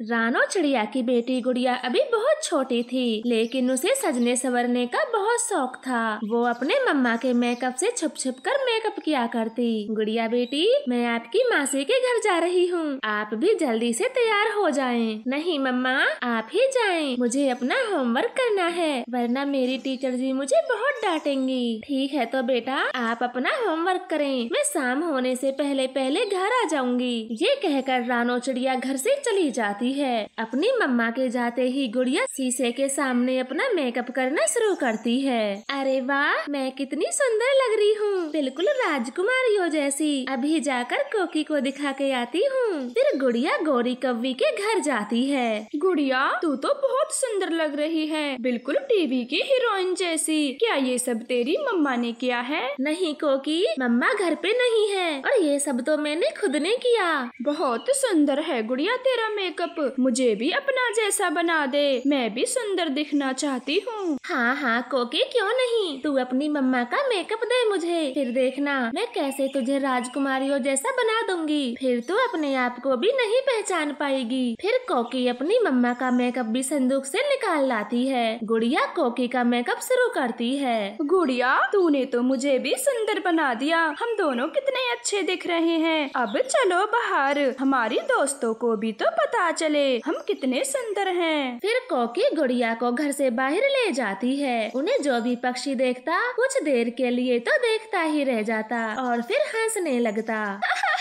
रानो चिड़िया की बेटी गुड़िया अभी बहुत छोटी थी, लेकिन उसे सजने संवरने का बहुत शौक था। वो अपने मम्मा के मेकअप से छुप छुप कर मेकअप किया करती। गुड़िया बेटी, मैं आपकी मासी के घर जा रही हूँ। आप भी जल्दी से तैयार हो जाएँ। नहीं, मम्मा, आप ही जाएँ। मुझे अपना होमवर्क करना है, वरना मेरी टीचर जी मुझे बहुत डांटेंगी। ठीक है तो बेटा, आप अपना होमवर्क करें। मैं शाम होने से पहले पहले घर आ जाऊँगी। ये कहकर रानो चिड़िया घर से चली जाती जाती है। अपनी मम्मा के जाते ही गुड़िया शीशे के सामने अपना मेकअप करना शुरू करती है। अरे वाह, मैं कितनी सुंदर लग रही हूँ। बिल्कुल राजकुमारियों जैसी। अभी जाकर कोकी को दिखा के आती हूँ। फिर गुड़िया गौरी कव्वी के घर जाती है। गुड़िया, तू तो बहुत सुंदर लग रही है। बिल्कुल टीवी की हीरोइन जैसी। क्या ये सब तेरी मम्मा ने किया है? नहीं कोकी, मम्मा घर पे नहीं है। और ये सब तो मैंने खुद ने किया। बहुत सुंदर है गुड़िया तेरा मेकअप आप मुझे भी अपना जैसा बना दे। मैं भी सुंदर दिखना चाहती हूँ। हाँ हाँ कोकी क्यों नहीं? तू अपनी मम्मा का मेकअप दे मुझे। फिर देखना मैं कैसे तुझे राजकुमारियों जैसा बना दूँगी। फिर तू अपने आप को भी नहीं पहचान पाएगी। फिर कोकी अपनी मम्मा का मेकअप भी संदूक से निकाल लाती है। गुड़िया कोकी का मेकअप शुरू करती है। गुड़िया तूने तो मुझे भी सुंदर बना दिया। हम दोनों कितने अच्छे दिख रहे हैं। अब चलो बाहर। हमारी दोस्तों को भी तो पता चले हम कितने सुंदर हैं। फिर कोकी गुड़िया को घर से बाहर ले जाती है। उन्हें जो भी पक्षी देखता, कुछ देर के लिए तो देखता ही रह जाता। और फिर हंसने लगता।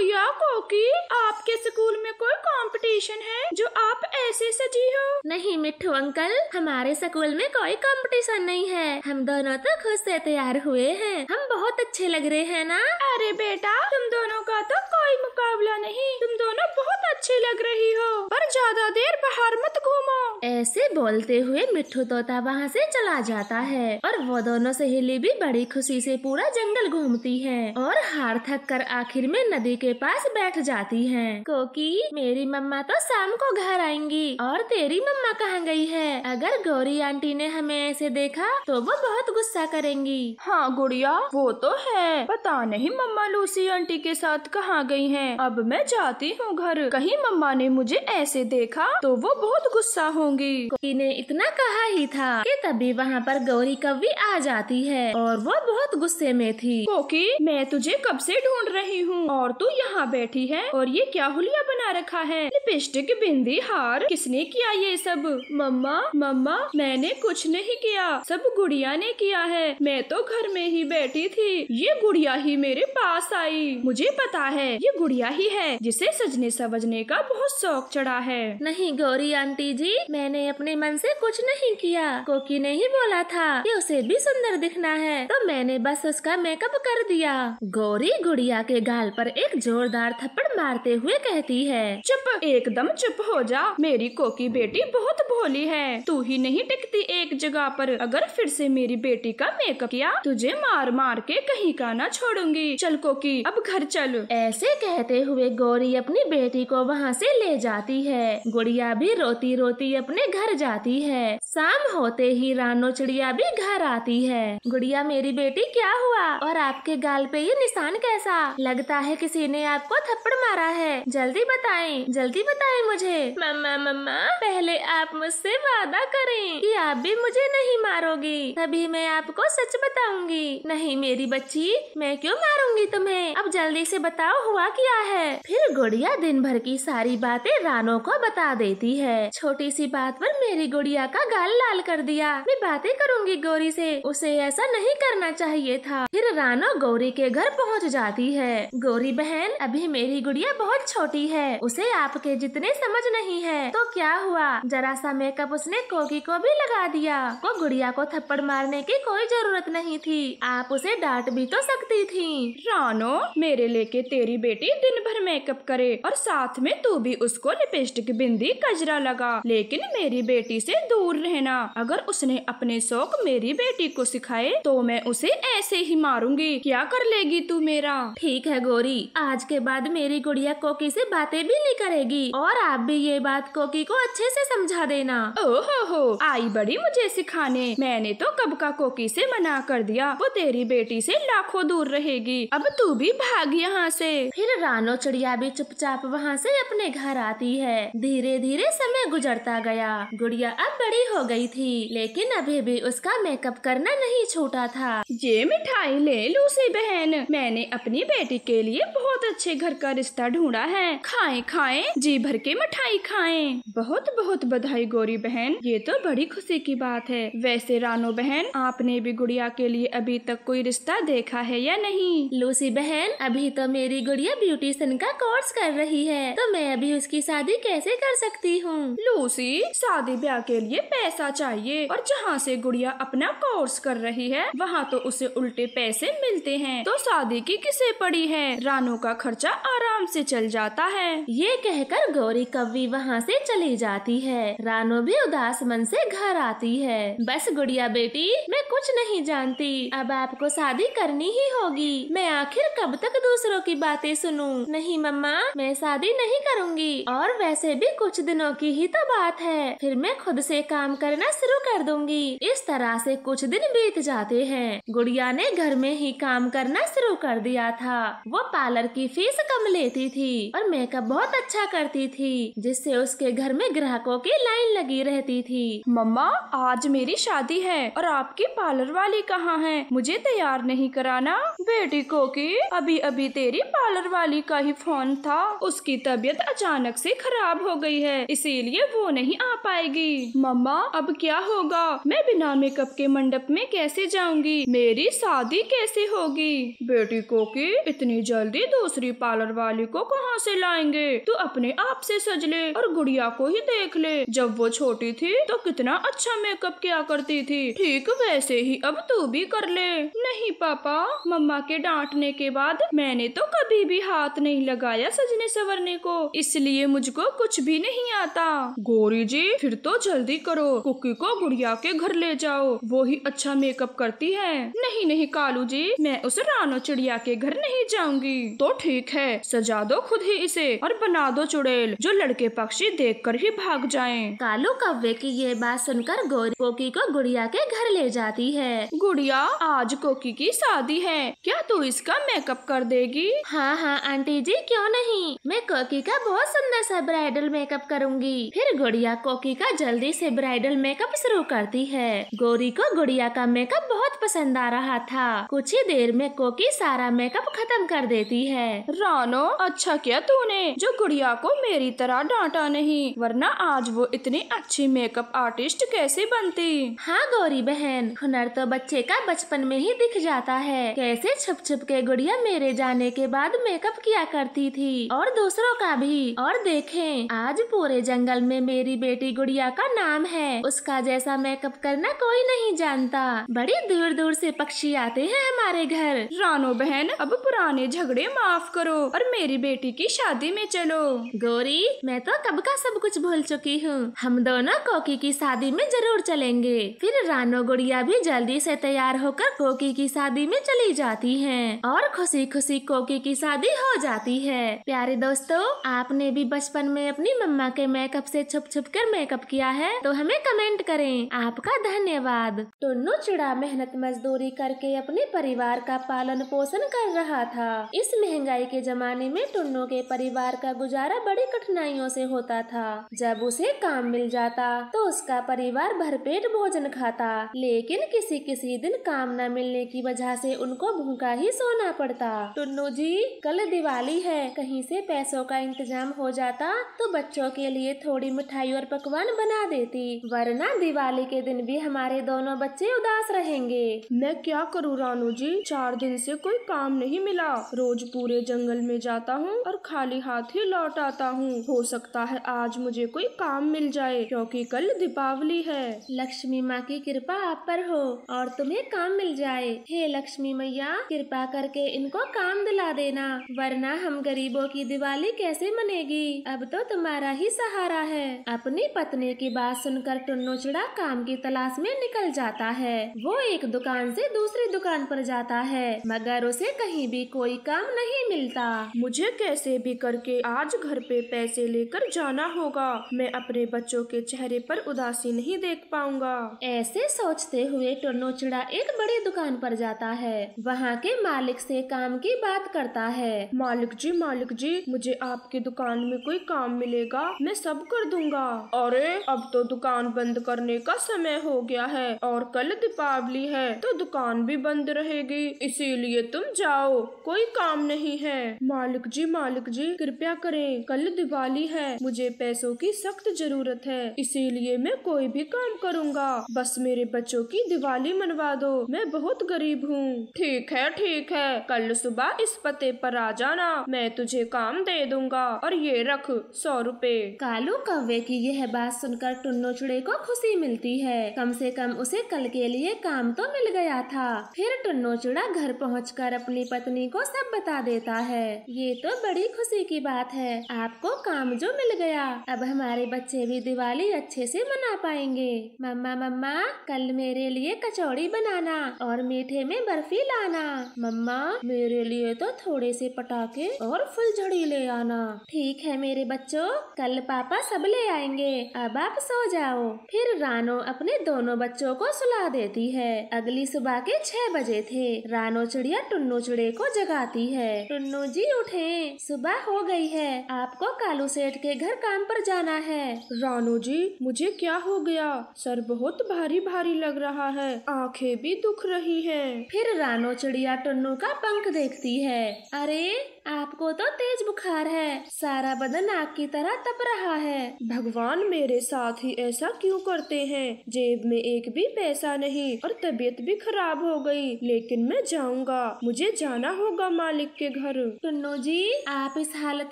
गुड़िया कोकी आपके स्कूल में कोई कंपटीशन है जो आप ऐसे सजी हो? नहीं मिट्टू अंकल हमारे स्कूल में कोई कंपटीशन नहीं है। हम दोनों तो खुद से तैयार हुए हैं। हम बहुत अच्छे लग रहे हैं ना? अरे बेटा तुम दोनों का तो कोई मुकाबला नहीं। तुम दोनों बहुत अच्छे लग रही हो पर ज़्यादा देर बाहर मत घूमो। ऐसे बोलते हुए मिठू तोता वहाँ से चला जाता है और वो दोनों सहेली भी बड़ी खुशी से पूरा जंगल घूमती है और हार थक कर आखिर में नदी के पास बैठ जाती है। कोकी मेरी मम्मा तो शाम को घर आएँगी और तेरी मम्मा कहाँ गई है? अगर गौरी आंटी ने हमें ऐसे देखा तो वो बहुत गुस्सा करेंगी। हाँ गुड़िया वो तो है। पता नहीं मम्मा लूसी आंटी के साथ कहाँ गई हैं। अब मैं जाती हूँ घर। कहीं मम्मा ने मुझे ऐसे देखा तो वो बहुत गुस्सा होंगी। कोकी ने इतना कहा ही था कि तभी वहाँ पर गौरी कवि आ जाती है और वो बहुत गुस्से में थी। कोकी मैं तुझे कब से ढूंढ रही हूँ? और तू यहाँ बैठी है और ये क्या हुलिया बना रखा है? लिपस्टिक, बिंदी, हार। किसने किया ये सब? मम्मा मम्मा, मैंने कुछ नहीं किया। सब गुड़िया ने किया है। मैं तो घर में ही बैठी थी। ये गुड़िया ही मेरे पास आई। मुझे पता है, ये गुड़िया ही है, जिसे सजने सवजने का बहुत शौक चढ़ा है। नहीं गौरी आंटी जी, मैंने अपने मन से कुछ नहीं किया। कोकी ने ही बोला था कि उसे भी सुंदर दिखना है। तो मैंने बस उसका मेकअप कर दिया। गौरी गुड़िया के गाल पर एक जोरदार थप्पड़ मारते हुए कहती है, चुप, एकदम चुप हो जा। मेरी कोकी बेटी बहुत भोली है। तू ही नहीं टिकती एक जगह पर। अगर फिर से मेरी बेटी का मेकअप किया, तुझे मार मार के कहीं का ना छोड़ूँगी। चल कोकी, अब घर चल। ऐसे कहते हुए गौरी अपनी बेटी को वहाँ से ले जाती है। गुड़िया भी रोती रोती अपने घर जाती है। शाम होते ही रानो चिड़िया भी घर आती है। गुड़िया, मेरी बेटी, क्या हुआ? और आपके गाल पे ये निशान कैसा? लगता है किसी ने आपको थप्पड़ मारा है। जल्दी बताएँ जल्दी बताएँ मुझे। मम्मा मम्मा पहले आप मुझसे वादा करें कि आप भी मुझे नहीं मारोगी। तभी मैं आपको सच बताऊँगी। नहीं मेरी बच्ची मैं क्यों मारूँगी तुम्हें? अब जल्दी से बताओ हुआ क्या है? फिर गुड़िया दिन भर की सारी बातें रानो को बता देती है। छोटी सी बात पर मेरी गुड़िया का गाल लाल कर दिया। मैं बातें करूँगी गौरी से। उसे ऐसा नहीं करना चाहिए था। फिर रानो गौरी के घर पहुँच जाती है। गौरी बहन अभी मेरी गुड़िया बहुत छोटी है। उसे आपके जितने समझ नहीं है। तो क्या हुआ? जरा सा मेकअप उसने कोकी को भी लगा दिया। वो गुड़िया को थप्पड़ मारने की कोई ज़रूरत नहीं थी। आप उसे डांट भी तो सकती थी। रानो मेरे लेके तेरी बेटी दिन भर मेकअप करे और साथ में तू भी उसको लिपस्टिक बिंदी कजरा लगा। लेकिन मेरी बेटी से दूर रहना। अगर उसने अपने शौक मेरी बेटी को सिखाए तो मैं उसे ऐसे ही मारूँगी। क्या कर लेगी तू मेरा? ठीक है गोरी। आज के बाद मेरी गुड़िया कोकी से बातें भी नहीं करेगी। और आप भी ये बात कोकी को अच्छे से समझा देना। ओहो हो आई बड़ी मुझे सिखाने। मैंने तो कब का कोकी से मना कर दिया। वो तेरी बेटी से लाखों दूर रहेगी। अब तू भी भाग यहाँ से। फिर रानो चिड़िया भी चुपचाप वहाँ से अपने घर आती है। धीरे धीरे समय गुजरता गया। गुड़िया अब बड़ी हो गई थी लेकिन अभी भी उसका मेकअप करना नहीं छूटा था। ये मिठाई ले लूसी बहन। मैंने अपनी बेटी के लिए बहुत अच्छे घर का रिश्ता ढूंढा है। खाएँ खाएँ जी भर के मिठाई खाएँ। बहुत बहुत बधाई गौरी बहन ये तो बड़ी खुशी की बात है। वैसे रानो बहन आपने भी गुड़िया के लिए अभी तक कोई रिश्ता देखा है या नहीं? लूसी बहन अभी तो मेरी गुड़िया ब्यूटीशियन का कोर्स कर रही है। तो मैं अभी उसकी शादी कैसे कर सकती हूँ? लूसी शादी ब्याह के लिए पैसा चाहिए। और जहाँ से गुड़िया अपना कोर्स कर रही है वहाँ तो उसे उल्टे पैसे मिलते हैं। तो शादी की किसे पड़ी है? रानो का खर्चा आराम से चल जाता है। ये कहकर गौरी कव्वी वहाँ से चली जाती है। रानो भी उदास मन से घर आती है। बस गुड़िया बेटी, मैं कुछ नहीं जानती। अब आपको शादी करनी ही होगी। मैं आखिर कब तक दूसरों की बातें सुनूं? नहीं मम्मा, मैं शादी नहीं करूँगी। और वैसे भी कुछ दिनों की ही तो बात है। फिर मैं खुद से काम करना शुरू कर दूँगी। इस तरह से कुछ दिन बीत जाते हैं। गुड़िया ने घर में ही काम करना शुरू कर दिया था। वो पार्लर की फ़ीस कम लेती थी और मेकअप बहुत अच्छा करती थी, जिससे उसके घर में ग्राहकों की लाइन लगी रहती थी। मम्मा, आज मेरी शादी है और आपकी पार्लर वाली कहाँ है? मुझे तैयार नहीं कराना। बेटी को की अभी अभी तेरी पार्लर वाली का ही फ़ोन था। उसकी तबीयत अचानक से खराब हो गई है, इसीलिए वो नहीं आ पाएगी। मम्मा, अब क्या होगा? मैं बिना मेकअप के मंडप में कैसे जाऊँगी? मेरी शादी कैसे होगी? बेटी को की इतनी जल्दी दूसरी पार्लर वाली को कहाँ से लाएँगे? तू अपने आप से सज ले और गुड़िया को ही देख ले। जब वो छोटी थी तो कितना अच्छा मेकअप किया करती थी। ठीक वैसे ही अब तू भी कर ले। नहीं पापा, मम्मा के डांटने के बाद मैंने तो कभी भी हाथ नहीं लगाया सजने संवरने को। इसलिए मुझको कुछ भी नहीं आता। गोरी जी, फिर तो जल्दी करो। कुकी को गुड़िया के घर ले जाओ। वो ही अच्छा मेकअप करती है। नहीं नहीं कालू जी, मैं उस रानो चिड़िया के घर नहीं जाऊँगी। तो ठीक है सजा दो खुद ही इसे और बना दो चुड़ैल जो लड़के पक्षी देख कर ही भाग जाएँ। कालू कव्वे की ये बात सुनकर गौरी कोकी को गुड़िया के घर ले जाती है। गुड़िया आज कोकी की शादी है। क्या तू इसका मेकअप कर देगी? हाँ हाँ आंटी जी क्यों नहीं? मैं कोकी का बहुत सुंदर सा ब्राइडल मेकअप करूँगी। फिर गुड़िया कोकी का जल्दी से ब्राइडल मेकअप शुरू करती है। गौरी को गुड़िया का मेकअप बहुत पसंद आ रहा था। कुछ ही देर में कोकी सारा मेकअप खत्म कर देती है। रानो अच्छा किया तूने जो गुड़िया को मेरी तरह डांटा नहीं वरना आज वो इतनी अच्छी मेकअप आर्टिस्ट कैसे बनती? हाँ गौरी बहन हुनर तो बच्चे का बचपन में ही दिख जाता है। कैसे छुप छुप के गुड़िया मेरे जाने के बाद मेकअप किया करती थी? और दूसरों का भी। और देखें आज पूरे जंगल में मेरी बेटी गुड़िया का नाम है। उसका जैसा मेकअप करना कोई नहीं जानता। बड़ी दूर दूर से पक्षी आते हैं हमारे घर। रानो बहन अब पुराने झगड़े माफ़ करो और मेरी बेटी की शादी में चलो। गौरी, मैं तो कब का सब कुछ भूल चुकी हूँ। हम दोनों कोकी की शादी में ज़रूर चलेंगे। फिर रानो गुड़िया भी जल्दी से तैयार होकर कोकी की शादी में चली जाती है और खुशी खुशी कोकी की शादी हो जाती है। प्यारे दोस्तों, आपने भी बचपन में अपनी मम्मा के मेकअप से छुप छुप कर मेकअप किया है तो हमें कमेंट करें। आपका धन्यवाद। टुन्नू चिड़ा मेहनत मजदूरी करके अपने परिवार का पालन पोषण कर रहा था। इस महँगाई के जमाने में टुन्नू के परिवार का गुजारा बड़ी कठिनाइयों से होता था। जब उसे काम मिल जाता तो उसका परिवार भरपेट भोजन खाता। लेकिन किसी किसी दिन काम न मिलने की वजह से उनको भूखा ही सोना पड़ता। टुन्नू जी, कल दिवाली है, कहीं से पैसों का इंतज़ाम हो जाता तो बच्चों के लिए थोड़ी मिठाई और पकवान बना देती। वरना दिवाली के दिन भी हमारे दोनों बच्चे उदास रहेंगे। मैं क्या करूँ, रानू जी? चार दिन से कोई काम नहीं मिला। रोज पूरे जंगल में जाता हूँ और खाली हाथ ही लौट आता हूँ। हो सकता है आज मुझे कोई काम मिल जाए, क्योंकि कल दीपावली है। लक्ष्मी माँ की कृपा आप पर हो और तुम्हें काम मिल जाए। हे लक्ष्मी मैया, कृपा करके इनको काम दिला देना, वरना हम गरीबों की दिवाली कैसे मनेगी? अब तो तुम्हारा ही सहारा है। अपनी पत्नी की बात सुनकर टुन्नू चिड़ा काम की तलाश में निकल जाता है। वो एक दुकान से दूसरी दुकान पर जाता है, मगर उसे कहीं भी कोई काम नहीं मिलता। मुझे कैसे भी करके आज घर पे पैसे लेकर जाना होगा। मैं अपने बच्चों के चेहरे पर उदासी नहीं देख पाऊँगा। ऐसे सोचते हुए टुन्नू चिड़ा एक बड़ी दुकान पर जाता है। वहाँ वहाँ के मालिक से काम की बात करता है। मालिक जी मालिक जी मुझे आपकी दुकान में कोई काम मिलेगा? मैं सब कर दूँगा। अरे अब तो दुकान बंद करने का समय हो गया है और कल दीपावली है तो दुकान भी बंद रहेगी। इसीलिए तुम जाओ। कोई काम नहीं है। मालिक जी मालिक जी, कृपया करें, कल दिवाली है, मुझे पैसों की सख्त ज़रूरत है, इसीलिए मैं कोई भी काम करूँगा। बस मेरे बच्चों की दिवाली मनवा दो, मैं बहुत गरीब हूँ। ठीक है ठीक है, कल सुबह इस पते पर आ जाना, मैं तुझे काम दे दूँगा, और ये रख, सौ रुपए। कालू कौवे की यह बात सुनकर टुन्नो चुड़े को खुशी मिलती है। कम से कम उसे कल के लिए काम तो मिल गया था। फिर टुन्नो चुड़ा घर पहुंचकर अपनी पत्नी को सब बता देता है। ये तो बड़ी खुशी की बात है। आपको काम जो मिल गया, अब हमारे बच्चे भी दिवाली अच्छे से मना पाएँगे। मम्मा मम्मा, कल मेरे लिए कचौड़ी बनाना और मीठे में बर्फ़ी लाना। मम्मा, मेरे लिए तो थोड़े से पटाखे और फुलझड़ी ले आना। ठीक है मेरे बच्चों, कल पापा सब ले आएँगे। अब आप सो जाओ। फिर रानो अपने दोनों बच्चों को सुला देती है। अगली सुबह के छह बजे थे। रानो चिड़िया टुन्नू चिड़े को जगाती है। टुन्नू जी उठे। सुबह हो गई है। आपको कालू सेठ के घर काम पर जाना है। रानू जी मुझे क्या हो गया? सर बहुत भारी भारी लग रहा है। आँखें भी दुख रही हैं। फिर रानो चिड़िया टुन्नू का पंख देखती है। अरे आपको तो तेज बुखार है। सारा बदन आग की तरह तप रहा है। भगवान मेरे साथ ही ऐसा क्यों करते हैं? जेब में एक भी पैसा नहीं और तबीयत भी खराब हो गई। लेकिन मैं जाऊँगा। मुझे जाना होगा मालिक के घर। टुन्नू जी, आप इस हालत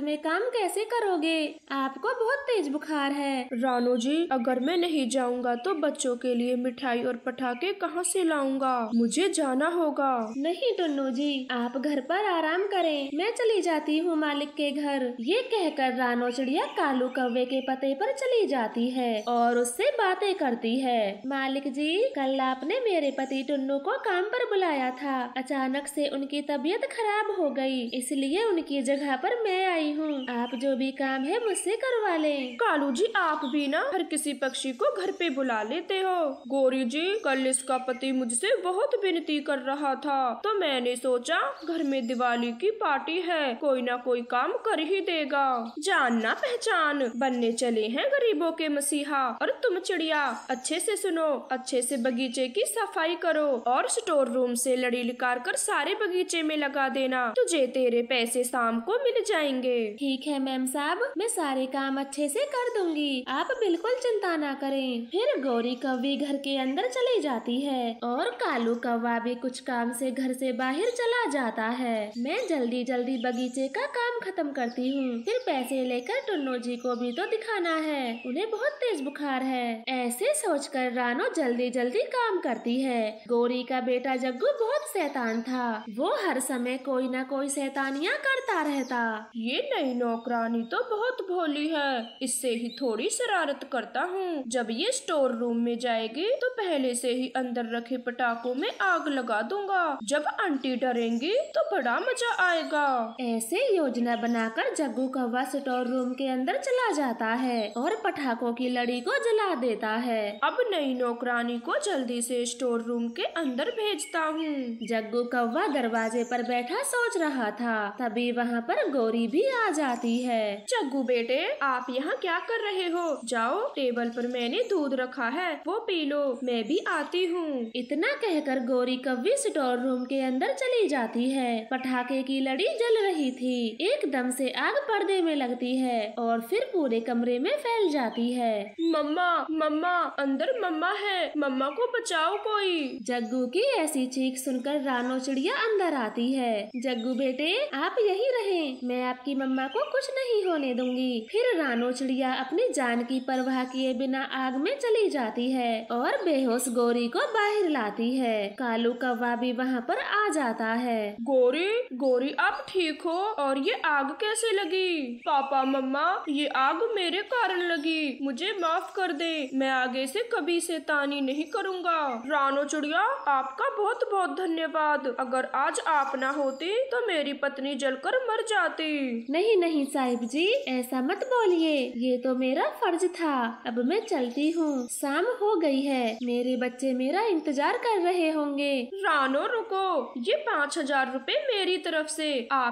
में काम कैसे करोगे? आपको बहुत तेज बुखार है। रानो जी, अगर मैं नहीं जाऊँगा तो बच्चों के लिए मिठाई और पटाखे कहाँ से लाऊँगा? मुझे जाना होगा। नहीं, टुन्नू जी, आप घर पर आराम करें। मैं चली जाती हूँ मालिक के घर। ये कहकर रानो चिड़िया कालू कौवे के पते पर चली जाती है और उससे बातें करती है। मालिक जी, कल आपने मेरे पति टुन्नू को काम पर बुलाया था। अचानक से उनकी तबीयत खराब हो गई, इसलिए उनकी जगह पर मैं आई हूँ। आप जो भी काम है मुझसे करवा लें। कालू जी, आप भी ना हर किसी पक्षी को घर पे बुला लेते हो। गोरी जी, कल इसका पति मुझसे बहुत विनती कर रहा था तो मैंने सोचा घर में दिवाली की पार्टी है, कोई ना कोई काम कर ही देगा। जानना पहचान। बनने चले हैं गरीबों के मसीहा। और तुम चिड़िया, अच्छे से सुनो, अच्छे से बगीचे की सफ़ाई करो और स्टोर रूम से लड़ी निकाल कर सारे बगीचे में लगा देना। तुझे तेरे पैसे शाम को मिल जाएँगे। ठीक है, मैम साहब। मैं सारे काम अच्छे से कर दूँगी। आप बिल्कुल चिंता ना करें। फिर गौरी कौवी घर के अंदर चली जाती है और कालू कौवा भी कुछ काम से घर से बाहर चला जाता है। मैं जल्दी जल्दी बगीचे का काम खत्म करती हूँ। फिर पैसे लेकर टुन्नू जी को भी तो दिखाना है। उन्हें बहुत तेज बुखार है। ऐसे सोचकर रानो जल्दी जल्दी काम करती है। गौरी का बेटा जग्गू बहुत शैतान था। वो हर समय कोई ना कोई शैतानियाँ करता रहता। ये नई नौकरानी तो बहुत भोली है। इससे ही थोड़ी शरारत करता हूँ। जब ये स्टोर रूम में जाएगी तो पहले से ही अंदर रखे पटाखों में आग लगा दूँगा। जब आंटी डरेंगी तो बड़ा मज़ा आएगा। ऐसे योजना बनाकर जग्गू कौवा स्टोर रूम के अंदर चला जाता है और पटाखों की लड़ी को जला देता है। अब नई नौकरानी को जल्दी से स्टोर रूम के अंदर भेजता हूँ। जग्गू कौवा दरवाजे पर बैठा सोच रहा था। तभी वहाँ पर गौरी भी आ जाती है। जग्गू बेटे, आप यहाँ क्या कर रहे हो? जाओ, टेबल पर मैंने दूध रखा है, वो पी लो, मैं भी आती हूँ। इतना कहकर गौरी कव्वी स्टोर रूम के अंदर चली जाती है। पटाखे की लड़ी जल रही थी। एकदम से आग पर्दे में लगती है और फिर पूरे कमरे में फैल जाती है। मम्मा मम्मा अंदर मम्मा है। मम्मा को बचाओ कोई। जग्गू की ऐसी चीख सुनकर रानो चिड़िया अंदर आती है। जग्गू बेटे आप यही रहे। मैं आपकी मम्मा को कुछ नहीं होने दूँगी। फिर रानो चिड़िया अपनी जान की परवाह किए बिना आग में चली जाती है और बेहोश गौरी को बाहर लाती है। कालू कौवा भी वहाँ पर आ जाता है। गोरी गोरी आप ठीक हो और ये आग कैसे लगी? पापा मम्मा ये आग मेरे कारण लगी। मुझे माफ़ कर दे। मैं आगे से कभी से तानी नहीं करूँगा। रानो चुड़िया आपका बहुत बहुत धन्यवाद। अगर आज आप ना होती तो मेरी पत्नी जलकर मर जाती। नहीं नहीं साहिब जी ऐसा मत बोलिए। ये तो मेरा फ़र्ज़ था। अब मैं चलती हूँ। शाम हो गई है। मेरे बच्चे मेरा इंतज़ार कर रहे होंगे। रानो रुको। ये पाँच हज़ार रूपए मेरी तरफ़ से।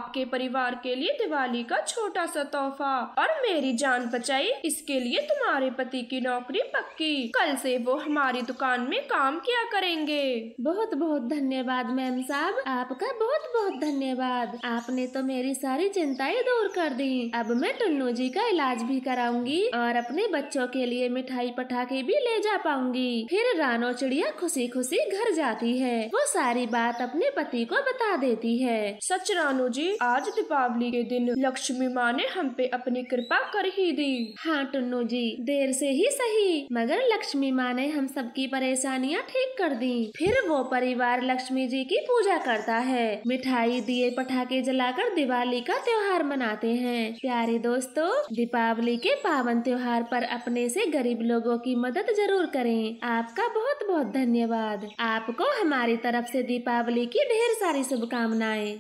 आपके परिवार के लिए दिवाली का छोटा सा तोहफा। और मेरी जान बचाई इसके लिए तुम्हारे पति की नौकरी पक्की। कल से वो हमारी दुकान में काम किया करेंगे। बहुत बहुत धन्यवाद मैम साहब। आपका बहुत बहुत धन्यवाद। आपने तो मेरी सारी चिंताएँ दूर कर दी। अब मैं टुन्नू जी का इलाज भी कराऊँगी और अपने बच्चों के लिए मिठाई पटाखे भी ले जा पाऊँगी। फिर रानो चिड़िया खुशी खुशी घर जाती है। वो सारी बात अपने पति को बता देती है। सच रानू जी आज दीपावली के दिन लक्ष्मी माँ ने हम पे अपनी कृपा कर ही दी। हाँ टुन्नू जी, देर से ही सही। मगर लक्ष्मी माँ ने हम सबकी परेशानियाँ ठीक कर दी। फिर वो परिवार लक्ष्मी जी की पूजा करता है। मिठाई, दिए पटाखे जलाकर दिवाली का त्योहार मनाते हैं। प्यारे दोस्तों, दीपावली के पावन त्योहार पर अपने से गरीब लोगों की मदद ज़रूर करें। आपका बहुत बहुत धन्यवाद। आपको हमारी तरफ़ से दीपावली की ढेर सारी शुभकामनाएँ।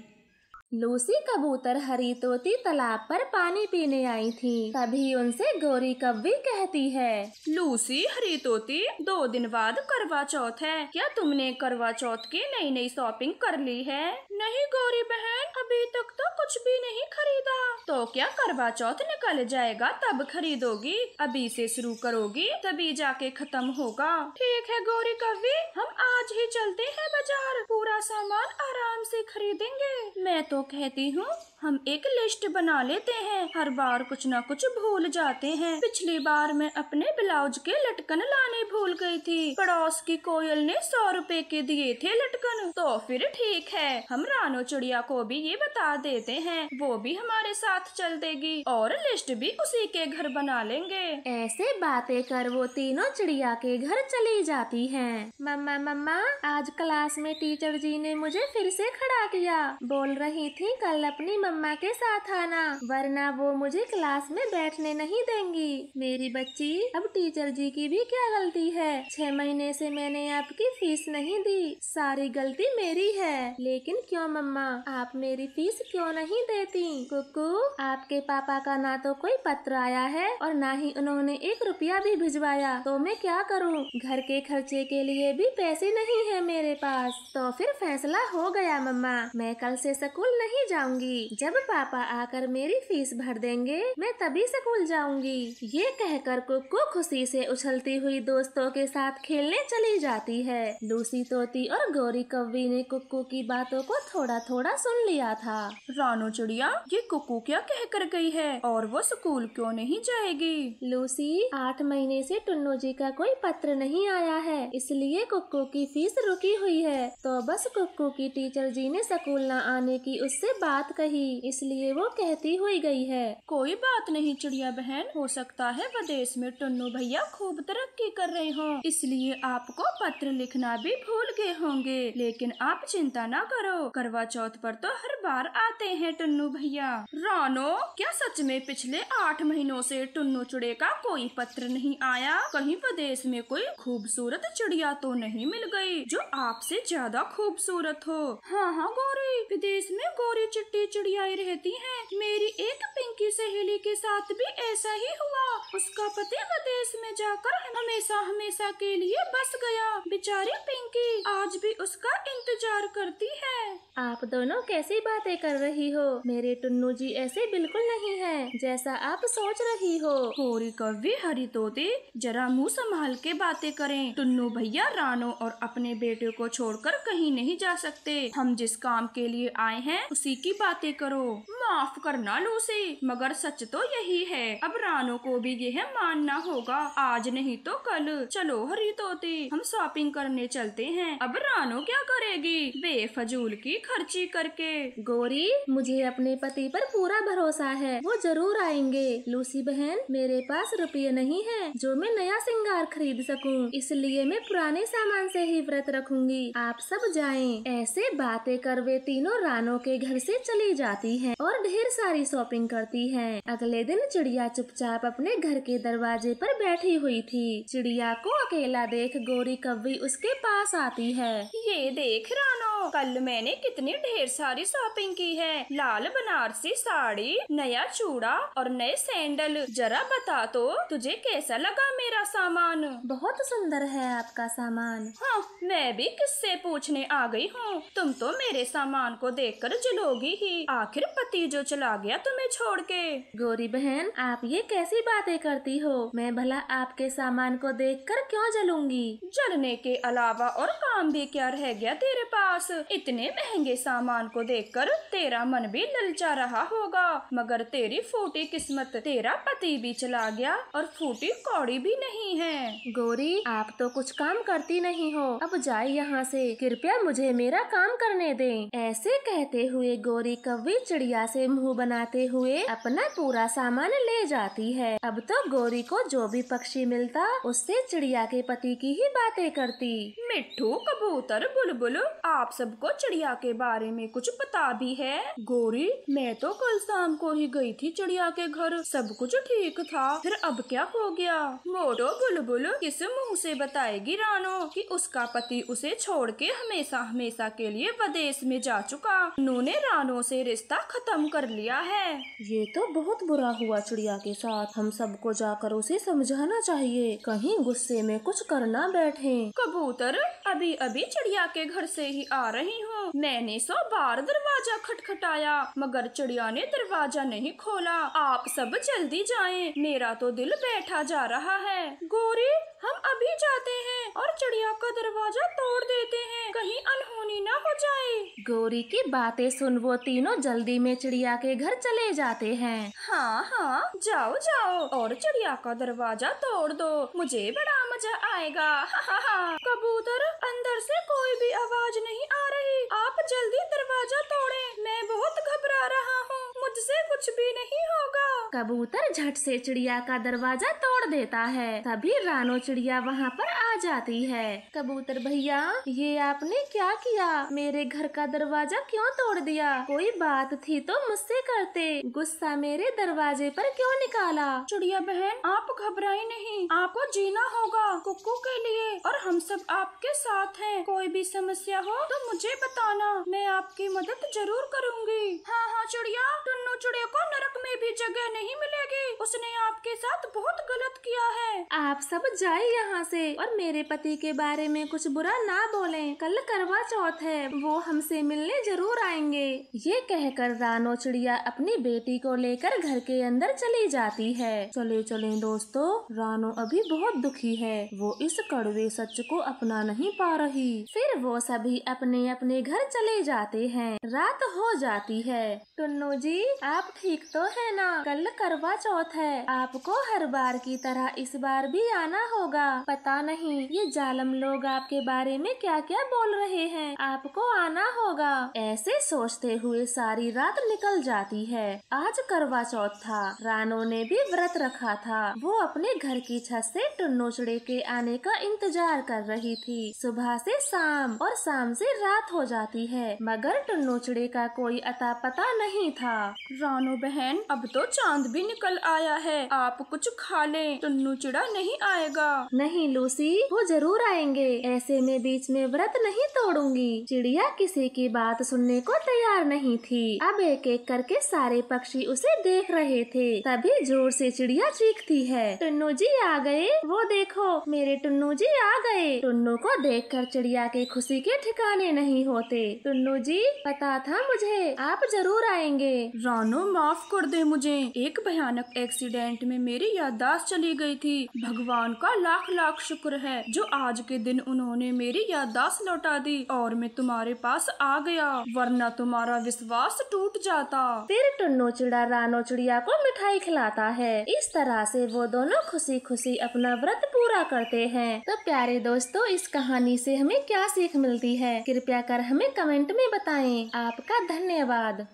लूसी कबूतर हरी तोती तालाब पर पानी पीने आई थी। तभी उनसे गोरी कब्बी कहती है, लूसी हरी तोती, दो दिन बाद करवा चौथ है। क्या तुमने करवा चौथ की नई नई शॉपिंग कर ली है? नहीं गौरी बहन, अभी तक तो कुछ भी नहीं खरीदा। तो क्या करवा चौथ निकल जाएगा तब खरीदोगी? अभी से शुरू करोगी, तभी जाके खत्म होगा। ठीक है गौरी कव्वी, हम आज ही चलते हैं बाज़ार। पूरा सामान आराम से खरीदेंगे। मैं तो कहती हूँ हम एक लिस्ट बना लेते हैं। हर बार कुछ ना कुछ भूल जाते हैं। पिछली बार मैं अपने ब्लाउज के लटकन लाने भूल गई थी। पड़ोस की कोयल ने सौ रुपए के दिए थे लटकन। तो फिर ठीक है। हम रानो चिड़िया को भी ये बता देते हैं। वो भी हमारे साथ चल देगी। और लिस्ट भी उसी के घर बना लेंगे। ऐसे बातें कर वो तीनों चिड़िया के घर चली जाती है। मम्मा मम्मा, आज क्लास में टीचर जी ने मुझे फिर से खड़ा किया। बोल रही थी, कल अपनी के साथ आना, वरना वो मुझे क्लास में बैठने नहीं देंगी। मेरी बच्ची, अब टीचर जी की भी क्या गलती है? छह महीने से मैंने आपकी फ़ीस नहीं दी। सारी गलती मेरी है। लेकिन क्यों मम्मा? आप मेरी फ़ीस क्यों नहीं देती? कुकू, आपके पापा का ना तो कोई पत्र आया है, और ना ही उन्होंने एक रुपया भी भिजवाया। तो मैं क्या करूँ? घर के खर्चे के लिए भी पैसे नहीं है मेरे पास। तो फिर फैसला हो गया मम्मा। मैं कल से स्कूल नहीं जाऊँगी। जब पापा आकर मेरी फ़ीस भर देंगे मैं तभी स्कूल जाऊँगी। ये कहकर कुक्कू खुशी से उछलती हुई दोस्तों के साथ खेलने चली जाती है। लूसी तोती और गौरी कव्वी ने कुक्कू की बातों को थोड़ा थोड़ा सुन लिया था। रानो चिड़िया ये कुकू क्या कह कर गई है? और वो स्कूल क्यों नहीं जाएगी? लूसी आठ महीने से टुन्नू जी का कोई पत्र नहीं आया है इसलिए कुक्कू की फ़ीस रुकी हुई है। तो बस कुक्कू की टीचर जी ने स्कूल न आने की उससे बात कही। इसलिए वो कहती हुई गई है। कोई बात नहीं चिड़िया बहन, हो सकता है विदेश में टुन्नू भैया खूब तरक्की कर रहे हो। इसलिए आपको पत्र लिखना भी भूल गए होंगे। लेकिन आप चिंता ना करो, करवा चौथ पर तो हर बार आते हैं टुन्नू भैया। रानो, क्या सच में पिछले आठ महीनों से टुन्नू चुड़े का कोई पत्र नहीं आया? कहीं विदेश में कोई खूबसूरत चिड़िया तो नहीं मिल गई, जो आपसे ज़्यादा खूबसूरत हो। हाँ हाँ गौरी। विदेश में गोरी चिट्टी चिड़ियाएँ रहती हैं। मेरी एक पिंकी सहेली के साथ भी ऐसा ही हुआ। उसका पति विदेश में जाकर हमेशा हमेशा के लिए बस गया। बेचारी पिंकी आज भी उसका इंतज़ार करती है। आप दोनों कैसी बातें कर रही हो? मेरे टुन्नू जी ऐसे बिल्कुल नहीं है जैसा आप सोच रही हो। होरी कव्य हरी तोते जरा मुँह संभाल के बातें करें। टुन्नू भैया रानो और अपने बेटे को छोड़कर कहीं नहीं जा सकते। हम जिस काम के लिए आए हैं उसी की बातें करो કરો माफ़ करना लूसी मगर सच तो यही है। अब रानो को भी यह मानना होगा। आज नहीं तो कल। चलो हरी तोती, हम शॉपिंग करने चलते हैं। अब रानो क्या करेगी? बेफजूल की खर्ची करके। गोरी, मुझे अपने पति पर पूरा भरोसा है। वो ज़रूर आएँगे। लूसी बहन, मेरे पास रुपये नहीं है, जो मैं नया सिंगार खरीद सकूँ। इसलिए मैं पुराने सामान से ही व्रत रखूँगी। आप सब जाएँ। ऐसे बातें कर वे तीनों रानों के घर से चली जाती हैं। और ढेर सारी शॉपिंग करती है। अगले दिन चिड़िया चुपचाप अपने घर के दरवाजे पर बैठी हुई थी। चिड़िया को अकेला देख गोरी कव्वी उसके पास आती है। ये देख रानो कल मैंने कितनी ढेर सारी शॉपिंग की है। लाल बनारसी साड़ी नया चूड़ा और नए सैंडल। जरा बता तो तुझे कैसा लगा मेरा सामान? बहुत सुंदर है आपका सामान। हाँ मैं भी किससे पूछने आ गई हूँ। तुम तो मेरे सामान को देख कर जलोगी ही। आखिर पति जो चला गया तुम्हें छोड़ के। गोरी बहन आप ये कैसी बातें करती हो? मैं भला आपके सामान को देख कर क्यों जलूँगी? जलने के अलावा और काम भी क्या रह गया तेरे पास? इतने महँगे सामान को देखकर तेरा मन भी ललचा रहा होगा। मगर तेरी फूटी किस्मत तेरा पति भी चला गया और फूटी कौड़ी भी नहीं है। गोरी, आप तो कुछ काम करती नहीं हो। अब जाए यहाँ से। कृपया मुझे मेरा काम करने दे। ऐसे कहते हुए गोरी कव्वी चिड़िया से मुँह बनाते हुए अपना पूरा सामान ले जाती है। अब तो गोरी को जो भी पक्षी मिलता, उससे चिड़िया के पति की ही बातें करती। मिट्टू कबूतर बुलबुल, आप सबको चिड़िया के बारे में कुछ पता भी है। गोरी, मैं तो कल शाम को ही गई थी चिड़िया के घर। सब कुछ ठीक था। फिर अब क्या हो गया? मोटो बुलबुल किस मुँह से बताएगी रानो कि उसका पति उसे छोड़ के हमेशा हमेशा के लिए विदेश में जा चुका? उन्होंने रानो से रिश्ता खत्म कर लिया है। ये तो बहुत बुरा हुआ चिड़िया के साथ। हम सबको जाकर उसे समझाना चाहिए। कहीं गुस्से में कुछ करना बैठे। कबूतर अभी अभी चिड़िया के घर से ही आ रही हूँ। मैंने सौ बार दरवाज़ा खटखटाया मगर चिड़िया ने दरवाज़ा नहीं खोला। आप सब जल्दी जाएँ। मेरा तो दिल बैठा जा रहा है। गोरी हम अभी जाते हैं और चिड़िया का दरवाज़ा तोड़ देते हैं। कहीं अनहोनी ना हो जाए। गोरी की बातें सुन वो तीनों जल्दी में चिड़िया के घर चले जाते हैं। हाँ हाँ जाओ जाओ और चिड़िया का दरवाज़ा तोड़ दो। मुझे बड़ा मज़ा आएगा। हा, हा, हा। कबूतर अंदर से कोई भी आवाज़ नहीं आ रही। आप जल्दी दरवाज़ा तोड़े। मैं बहुत घबरा रहा हूँ। मुझसे कुछ भी नहीं होगा। कबूतर झट से चिड़िया का दरवाज़ा तोड़ देता है। तभी रानो चिड़िया वहाँ पर आ जाती है। कबूतर भैया, ये आपने क्या किया? मेरे घर का दरवाज़ा क्यों तोड़ दिया? कोई बात थी तो मुझसे करते। गुस्सा मेरे दरवाजे पर क्यों निकाला? चिड़िया बहन, आप घबराई नहीं। आपको जीना होगा कुकू के लिए। और हम सब आपके साथ हैं। कोई भी समस्या हो तो मुझे बताना, मैं आपकी मदद ज़रूर करूँगी। हाँ हाँ चिड़िया, टुन्नू चिड़िया को नरक में भी जगह नहीं मिलेगी। उसने आपके साथ बहुत गलत किया है। आप सब जाए यहाँ से और मेरे पति के बारे में कुछ बुरा ना बोलें। कल करवा चौथ है, वो हमसे मिलने ज़रूर आएँगे। ये कहकर रानो चिड़िया अपनी बेटी को लेकर घर के अंदर चली जाती है। चले चले दोस्तों, रानो अभी बहुत दुखी है। वो इस कड़वे सच को अपना नहीं पा रही। फिर वो सभी अपने अपने अपने घर चले जाते हैं। रात हो जाती है। टुन्नू जी, आप ठीक तो है ना? कल करवा चौथ है। आपको हर बार की तरह इस बार भी आना होगा। पता नहीं, ये जालम लोग आपके बारे में क्या क्या बोल रहे हैं। आपको आना होगा। ऐसे सोचते हुए सारी रात निकल जाती है। आज करवा चौथ था। रानो ने भी व्रत रखा था। वो अपने घर की छत से टुन्नू चिड़े के आने का इंतज़ार कर रही थी। सुबह से शाम और शाम से रात हो जाती है, मगर टुन्नू चिड़े का कोई अता पता नहीं था। रानो बहन, अब तो चाँद भी निकल आया है, आप कुछ खा ले टुन्नू चिड़ा नहीं आएगा। नहीं, लूसी, वो ज़रूर आएँगे, ऐसे में बीच में व्रत नहीं तोड़ूँगी। चिड़िया किसी की बात सुनने को तैयार नहीं थी। अब एक एक करके सारे पक्षी उसे देख रहे थे, तभी ज़ोर से चिड़िया चीखती है। टुन्नू जी आ गए? वो देखो, मेरे टुन्नू जी आ गए। टुन्नू को देखकर चिड़िया के खुशी के ठिकाने नहीं होते। टुन्नू जी पता था मुझे। आप ज़रूर आएँगे। रानो माफ़ कर दे मुझे। एक भयानक एक्सीडेंट में मेरी याददाश्त चली गई थी। भगवान का लाख लाख शुक्र है जो आज के दिन उन्होंने मेरी याददाश्त लौटा दी और मैं तुम्हारे पास आ गया वरना तुम्हारा विश्वास टूट जाता। फिर टुन्नू चिड़ा रानो चिड़िया को मिठाई खिलाता है। इस तरह से वो दोनों खुशी खुशी अपना व्रत पूरा करते हैं। तो प्यारे दोस्तों इस कहानी से हमें क्या सीख मिलती है? कृपया कर हमें कमेंट में बताएँ। आपका धन्यवाद।